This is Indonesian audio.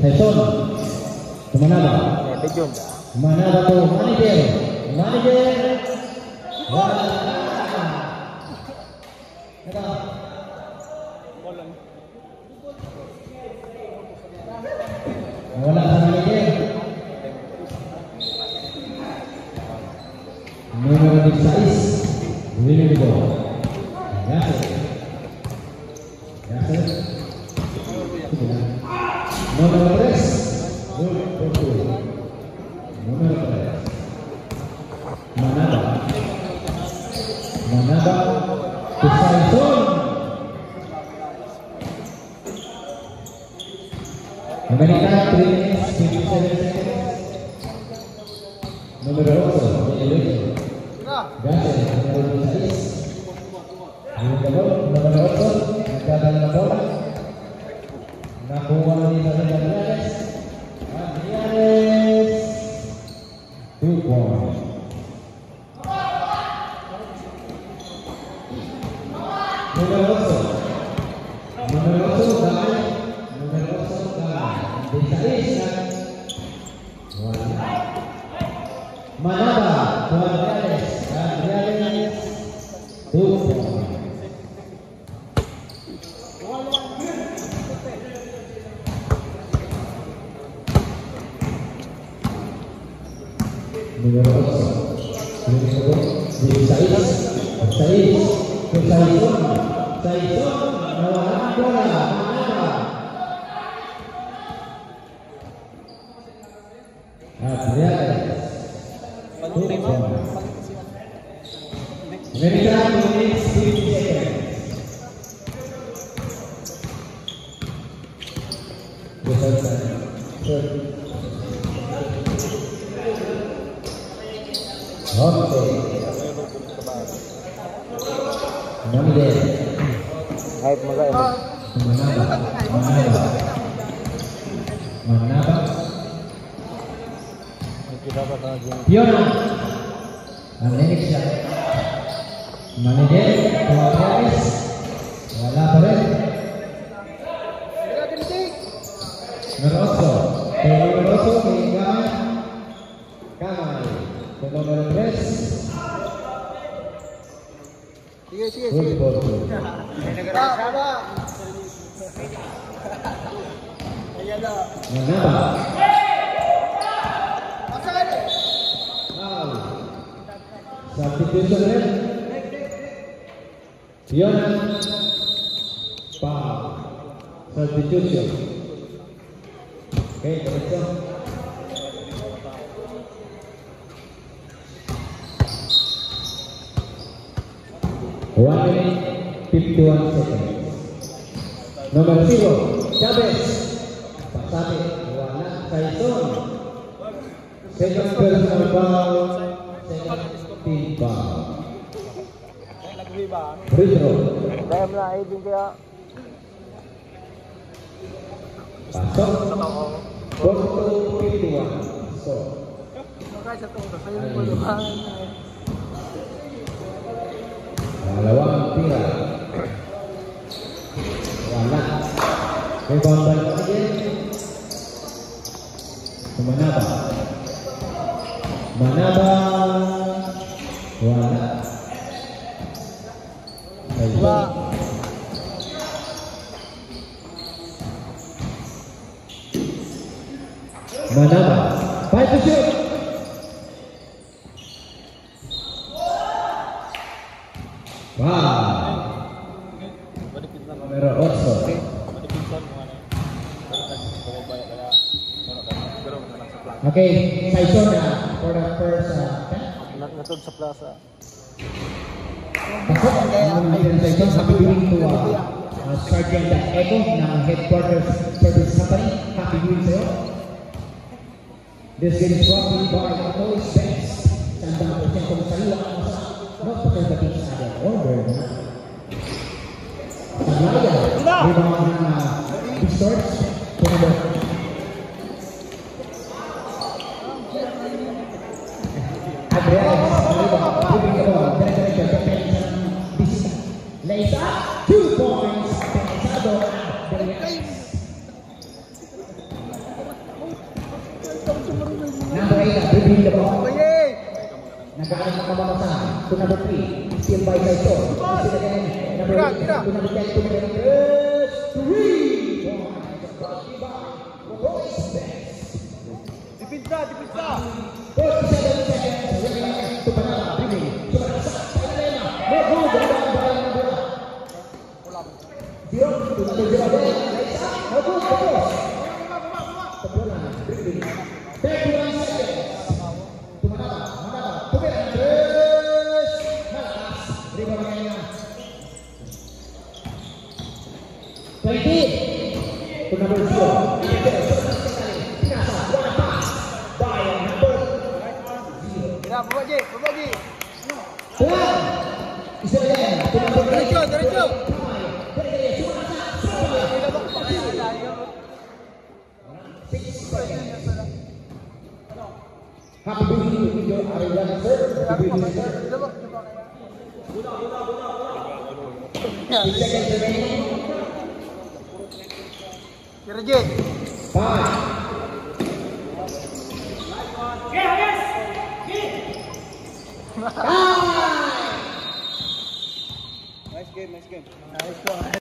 Petun, Manada, Manada to Manijel, Manijel, Bola para Miguel. Número 16, William Gracias. 3 minutes 57 seconds. Número 8. Elevation. Gracias. Número 16. Número número 8. Nagdadala na bola. Nakuha na dito sa Adrianes. Adrianes. Two points. Número 8. Número 8, dami. Número 8, Manada Corrales, Corrales, Número 2, número 2, de Isaías, la manada. Menambah. Menambah. Menambah. Fiona. Shot. Manager. Tuwares. Wala. Numero 8. Kay numero 8, may gamit. Kamay. Kay numero 3. Sige, sige, Good sige. ball. Manaba. Foul. Substitution rin. Fiona. Foul. Substitution. Okay, diretso. One minute, 51 seconds. Number zero, Chavez. Pasabi, wala. Saison. Second. Second team foul. Free throw. Kaya mo na ay din kaya. Pasok. 4-2-51. So, Kaya sa tong kayo mo luhan. dalawang tira. Wala. Rebound balik lagi. Manaba. Manaba. Wala. Wala. Manaba. Five to shoot. Wow. Manipid na kami. Numero 8. Manipid sa mga ano. Balikan, bumabaya kaya. Lang sa plan. Okay, Saison na for the first uh, Natod sa plaza. Pasok ang Iron Saison sa bibiling to uh, uh, Sergeant Echo ng Headquarters Service Company. Happy viewing sa'yo. This game is brought to you by Atoys Banks. Sandang porsyentong sariwa ang masa. Not preservative sa ating order na. Paglaya, rebound ng uh. Adriano, rebound, moving Number eight, dribbling the ball. Nagkakaroon ng kamamasan to number 3, still by Saito. Still again, number 8 to number 10 to number 3. Boys, best. Dipinsa, dipinsa. 47 seconds remaining to Panama, dribbling. To Panasa, Panalena, no good, rebound by number 0 to number 0 again. Laisa, no good, tapos. Sebulan, dribbling. 31 seconds. To Manaba, Manaba, tumira ng tres. Malakas, rebound ngayon. 20 to number 0. Pinasa, one pass by number Kira, bawa je, bawa je. Tuan, isa again to number Diretso, 8. diretso. Happy birthday to Video Ariana sir. Happy birthday sir. Six seconds remaining. Kira je. Five. Nice game, nice game. Nice one.